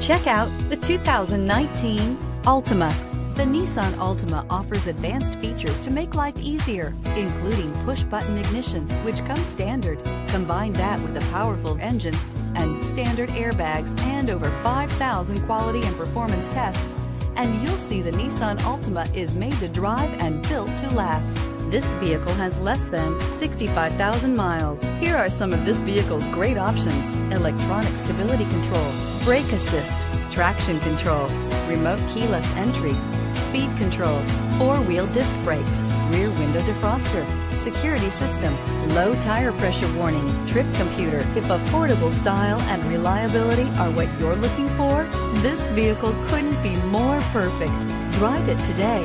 Check out the 2019 Altima. The Nissan Altima offers advanced features to make life easier, including push-button ignition, which comes standard. Combine that with a powerful engine and standard airbags and over 5,000 quality and performance tests, and you'll see the Nissan Altima is made to drive and built to last. This vehicle has less than 65,000 miles. Here are some of this vehicle's great options. Electronic stability control, brake assist, traction control, remote keyless entry, speed control, four-wheel disc brakes, rear window defroster, security system, low tire pressure warning, trip computer. If affordable style and reliability are what you're looking for, this vehicle couldn't be more perfect. Drive it today.